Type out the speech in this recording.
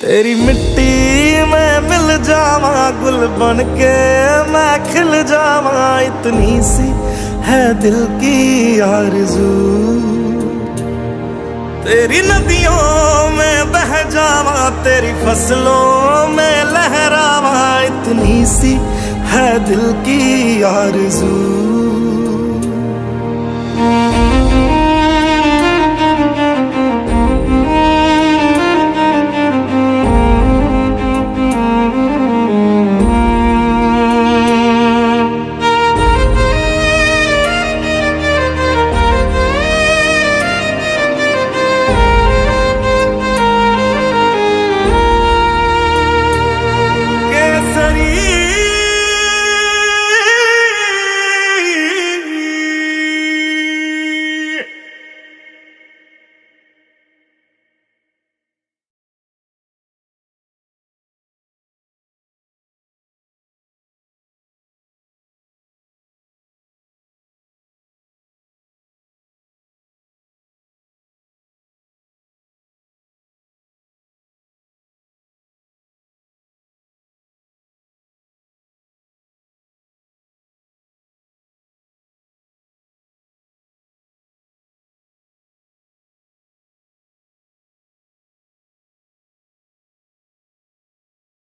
तेरी मिट्टी में मिल जावा, गुल बन के मैं खिल जावा। इतनी सी है दिल की आरज़ू। तेरी नदियों में बह जावा, तेरी फ़सलों में लहरावा। इतनी सी है दिल की आरज़ू।